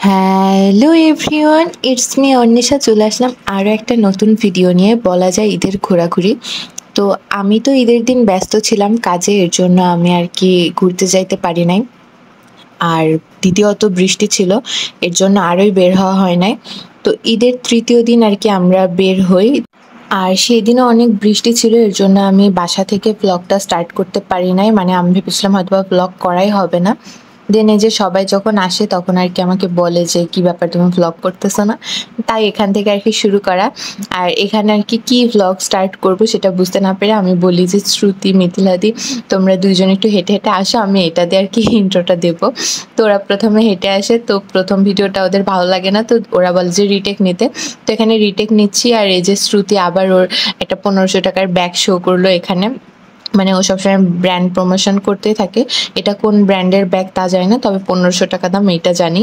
Hello everyone it's me Anwesha চলে আসলাম আরও একটা নতুন ভিডিও নিয়ে। বলা যায় ঈদের ঘোরাঘুরি। তো আমি তো ঈদের দিন ব্যস্ত ছিলাম কাজে, এর জন্য আমি আর কি ঘুরতে যাইতে পারি নাই। আর দ্বিতীয়ত বৃষ্টি ছিল, এর জন্য আরোই বের হওয়া হয় নাই। তো ঈদের তৃতীয় দিন আর কি আমরা বের হই। আর সেদিনও অনেক বৃষ্টি ছিল, এর জন্য আমি বাসা থেকে ব্লগটা স্টার্ট করতে পারি নাই। মানে আমি ভেবেছিলাম হয়তো ব্লগ করাই হবে না। দেন এই যে সবাই যখন আসে তখন আর কি আমাকে বলে যে, কি ব্যাপার, তুমি ভ্লগ করতেছো না? তাই এখান থেকে আর কি শুরু করা। আর এখানে আর কি কি ভ্লগ স্টার্ট করব সেটা বুঝতে না পেরে আমি বলি যে, শ্রুতি, মিথিলাদি, তোমরা দুইজন একটু হেঁটে হেঁটে আসো, আমি এটা দিয়ে আর কি ইন্ট্রোটা দেবো। তো ওরা প্রথমে হেঁটে আসে। তো প্রথম ভিডিওটা ওদের ভালো লাগে না। তো ওরা বলে যে, রিটেক নিতে। তো এখানে রিটেক নিচ্ছি। আর এই যে শ্রুতি আবার ওর একটা পনেরোশো টাকার ব্যাগ শো করল এখানে। মানে ও সবসময় ব্র্যান্ড প্রমোশন করতেই থাকে। এটা কোন ব্র্যান্ডের ব্যাগ তা জানি না, তবে পনেরোশো টাকা দাম এটা জানি।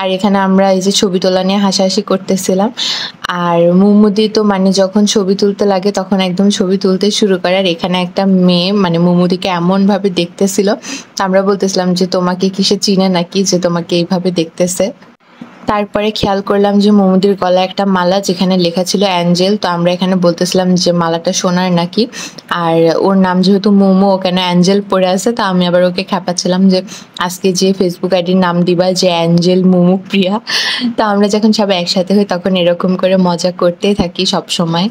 আর এখানে আমরা এই যে ছবি তোলা নিয়ে হাসাহাসি করতেছিলাম। আর মুমুদি তো মানে যখন ছবি তুলতে লাগে, তখন একদম ছবি তুলতে শুরু করে। আর এখানে একটা মেয়ে মানে মুমুদিকে এমনভাবে দেখতেছিল। আমরা বলতেছিলাম যে, তোমাকে কিসে চিনে নাকি যে তোমাকে এইভাবে দেখতেছে? তারপরে খেয়াল করলাম যে মোমোদির গলায় একটা মালা যেখানে লেখা ছিল অ্যাঞ্জেল, তো আমরা এখানে বলতেছিলাম যে মালাটা সোনার নাকি আর ওর নাম যেহেতু মোমো ওখানে অ্যাঞ্জেল পড়ে আছে, তা আমি আবার ওকে খেপাচ্ছিলাম যে আজকে যে ফেসবুক আইডির নাম দিবা যে অ্যাঞ্জেল মোমো প্রিয়া তা আমরা যখন সবাই একসাথে হই, তখন এরকম করে মজা করতেই থাকি সব সময়।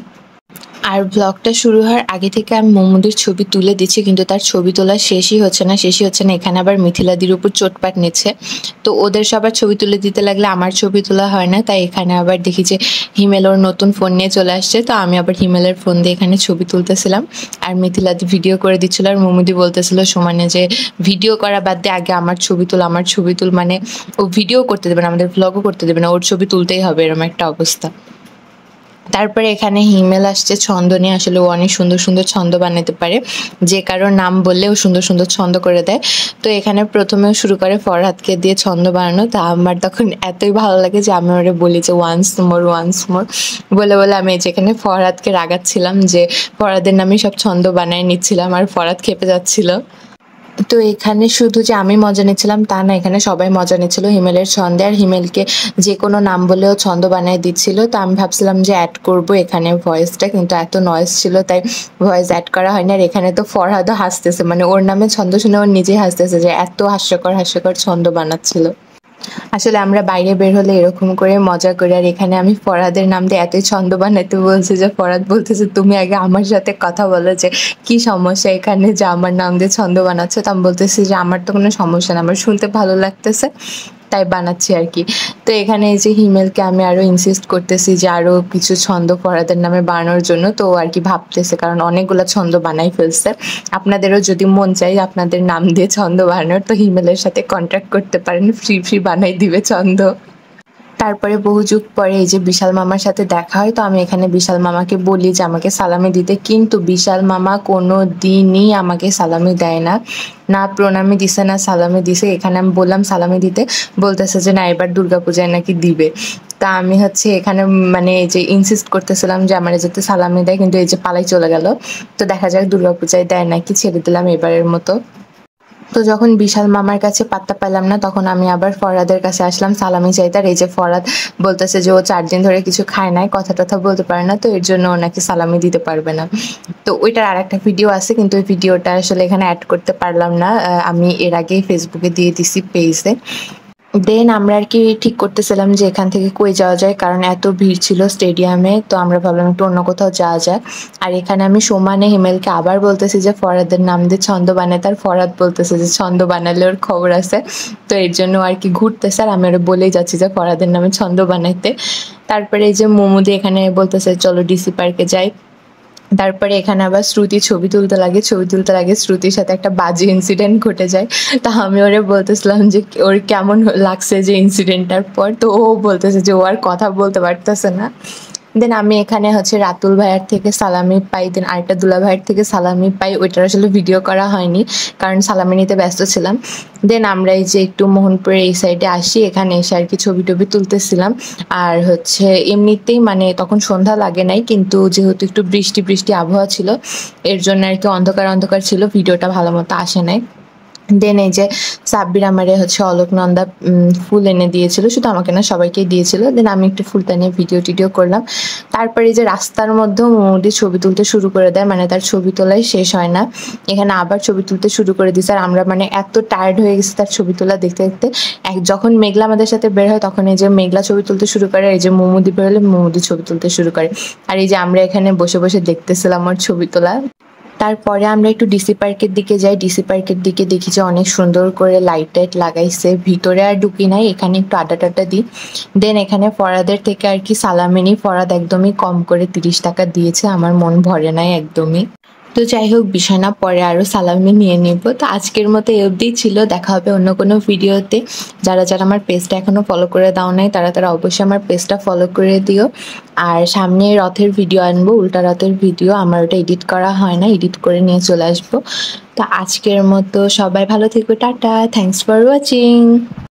আর ব্লগটা শুরু হওয়ার আগে থেকে আমি মোমোদের ছবি তুলে দিচ্ছি, কিন্তু তার ছবি তোলা শেষই হচ্ছে না। শেষই হচ্ছে না। এখানে আবার মিথিলাদির উপর চোটপাট নিচ্ছে। তো ওদের সবার ছবি তুলে দিতে লাগলে আমার ছবি তোলা হয় না, তাই এখানে আবার দেখি যে হিমেল ওর নতুন ফোন নিয়ে চলে আসছে। তো আমি আবার হিমেলের ফোন দিয়ে এখানে ছবি তুলতেছিলাম। আর মিথিলাদি ভিডিও করে দিচ্ছিল আর মোমোদি বলতেছিল সমানে যে ভিডিও করা বাদ দিয়ে আগে আমার ছবি তুল, আমার ছবি তুল। মানে ও ভিডিও করতে দেবে না, আমাদের ব্লগও করতে দেবে না। ওর ছবি তুলতেই হবে এরকম একটা অবস্থা। তারপরে এখানে হিমেল আসছে ছন্দ নিয়ে আসলে ও অনেক সুন্দর সুন্দর ছন্দ বানাতে পারে। যে কারোর নাম বললে ও সুন্দর সুন্দর ছন্দ করে দেয়। তো এখানে প্রথমেও শুরু করে ফরহাদকে দিয়ে ছন্দ বানানো। তা আমার তখন এতই ভালো লাগে যে আমি ওরে বলি যে ওয়ান্স মোর ওয়ান্স মোর বলে বলে আমি যেখানে ফরহাদকে রাগাচ্ছিলাম যে, ফরহাদের নামে সব ছন্দ বানায় নিচ্ছিলাম আর ফরহাদ খেপে যাচ্ছিল। তো এখানে শুধু যে আমি মজা নিচ্ছিলাম, তা না, এখানে সবাই মজা নিচ্ছিল। হিমেলের ছন্দে, আর হিমেলকে যে কোনো নাম বলেও ছন্দ বানিয়ে দিচ্ছিল। তো আমি ভাবছিলাম যে অ্যাড করব এখানে ভয়েসটা কিন্তু এত নয়েস ছিল, তাই ভয়েস অ্যাড করা হয়নি। আর এখানে তো ফরহাদও হাসতেছে মানে ওর নামে ছন্দ শুনে ওর নিজেই হাসতেছে যে এত হাস্যকর হাস্যকর ছন্দ বানাচ্ছিল। আসলে আমরা বাইরে বের হলে এরকম করে মজা করে, আর এখানে আমি ফরাদের নাম দিয়ে এতই ছন্দ বানাতে বলছি যে, ফরাদ বলতেছে, তুমি আগে আমার সাথে কথা বলো যে, কি সমস্যা এখানে যে আমার নাম দিয়ে ছন্দ বানাচ্ছে? তো আমি বলতেছি যে, আমার তো কোনো সমস্যা না, আমার শুনতে ভালো লাগতেছে। তাই বানাচ্ছি আর কি। তো এখানে এই যে হিমেলকে আমি আরও ইনসিস্ট করতেছি যে আরও কিছু ছন্দ পড়াদের নামে বানানোর জন্য। তো আর কি ভাবতেছে, কারণ অনেকগুলো ছন্দ বানাই ফেলছে। আপনাদেরও যদি মন চাই আপনাদের নাম দিয়ে ছন্দ বানানোর, তো হিমেলের সাথে কন্ট্যাক্ট করতে পারেন। ফ্রি ফ্রি বানাই দিবে ছন্দ। তারপরে বহু যুগ পরে এই যে বিশাল মামার সাথে দেখা হয়, তো আমি এখানে বিশাল মামাকে বলি যে আমাকে সালামি দিতে। কিন্তু বিশাল মামা কোনো দিনই আমাকে সালামি দেয় না। না প্রণামী দিছে, না সালামি দিছে। এখানে আমি বললাম, সালামি দিতে। বলতেছে যে, না, এবার দুর্গাপূজায় নাকি দিবে। তা আমি হচ্ছে এখানে মানে এই যে ইনসিস্ট করতেছিলাম যে, আমার যাতে সালামি দেয়, কিন্তু এই যে পালাই চলে গেল। তো দেখা যাক দুর্গাপূজায় দেয় নাকি, ছেড়ে দিলাম এবারের মতো। তো যখন বিশাল মামার কাছে পাত্তা পেলাম না, তখন আমি আবার ফরাদের কাছে আসলাম। সালামি চাইতার, এই যে ফরাদ বলতেছে যে ও চার দিন ধরে কিছু খায় নাই, কথা টথা বলতে পারে না, তো এর জন্য ওনাকে সালামি দিতে পারবে না। তো ওইটার আর একটা ভিডিও আছে, কিন্তু ওই ভিডিওটা আসলে এখানে অ্যাড করতে পারলাম না। আমি এর আগেই ফেসবুকে দিয়ে দিছি পেজে দেন আমরা আর কি ঠিক করতেছিলাম যে এখান থেকে কই যাওয়া যায়, কারণ এত ভিড় ছিল স্টেডিয়ামে, তো আমরা ভাবলাম একটু অন্য কোথাও যাওয়া যায় আর এখানে আমি সমানে হিমেলকে আবার বলতেছি যে ফরাদের নাম দিয়ে ছন্দ বানায় তার ফরাদ বলতেছে যে ছন্দ বানালে ওর খবর আছে। তো এর জন্য আর কি ঘুরতেছে আর আমি ওরা বলেই যাচ্ছি যে ফরাদের নামে ছন্দ বানাইতে তারপরে এই যে মোমোদি এখানে বলতেছে, চলো ডিসি পার্কে যাই। তারপরে এখানে আবার শ্রুতি ছবি তুলতে লাগে, ছবি তুলতে লাগে, শ্রুতির সাথে একটা বাজে ইনসিডেন্ট ঘটে যায়। তা আমি ওরে বলতেছিলাম যে, ওর কেমন লাগছে যে ইনসিডেন্টটার পর? তো ও বলতেছে যে, ও আর কথা বলতে পারতেছে না। দেন আমি এখানে হচ্ছে রাতুল ভাইয়ার থেকে সালামি পাই দেন আরেকটা দুলা ভাইয়ের থেকে সালামি পাই, ওইটার আসলে ভিডিও করা হয়নি, কারণ সালামি নিতে ব্যস্ত ছিলাম। দেন আমরা এই যে একটু মোহনপুরের এই সাইডে আসি, এখানে এসে আর কি ছবি টবি তুলতেছিলাম। আর হচ্ছে এমনিতেই মানে তখন সন্ধ্যা লাগে নাই, কিন্তু যেহেতু একটু বৃষ্টি বৃষ্টি আবহাওয়া ছিল, এর জন্য আর কি অন্ধকার অন্ধকার ছিল ভিডিওটা ভালো মতো আসে নাই। দেন এই যে সাব্বির আমারে হচ্ছে অলোকনন্দা ফুল এনে দিয়েছিল, শুধু আমাকে না, সবাইকেই দিয়েছিল। দেন আমি একটু ফুলটা নিয়ে ভিডিও টিডিও করলাম। তারপরে যে রাস্তার মধ্যেও মোমোদি ছবি তুলতে শুরু করে দেয় মানে তার ছবি তোলাই শেষ হয় না। এখানে আবার ছবি তুলতে শুরু করে দিয়েছে, আর আমরা মানে এত টায়ার্ড হয়ে গেছি তার ছবি তোলা দেখতে দেখতে। এক, যখন মেঘলা আমাদের সাথে বের হয়, তখন এই যে মেঘলা ছবি তুলতে শুরু করে, এই যে মোমোদি বের হলে মোমোদি ছবি তুলতে শুরু করে। আর এই যে আমরা এখানে বসে বসে দেখতেছিলাম ওর ছবি তোলা। তারপরে আমরা একটু ডিসি পার্কের দিকে যাই। ডিসি পার্কের দিকে দেখি যে অনেক সুন্দর করে লাইট টাইট লাগাইছে। ভিতরে আর ঢুকি নাই, এখানে একটু আড্ডা টাড্ডা দিই। দেন এখানে ফরাদের থেকে আর কি সালামিনি, ফরাদ একদমই কম করে তিরিশ টাকা দিয়েছে। আমার মন ভরে নাই একদমই। তো যাই হোক বিষয় না, পরে আরও সালামি নিয়ে নিব। তো আজকের মতো এ অবধিই ছিল। দেখা হবে অন্য কোনো ভিডিওতে। যারা যারা আমার পেজটা এখনও ফলো করে দাও নাই, তারা তারা অবশ্যই আমার পেজটা ফলো করে দিও। আর সামনে রথের ভিডিও আনব, উল্টা রথের ভিডিও আমার ওটা এডিট করা হয় না এডিট করে নিয়ে চলে আসব। তো আজকের মতো সবাই ভালো থেকো। টাটা। Thanks for watching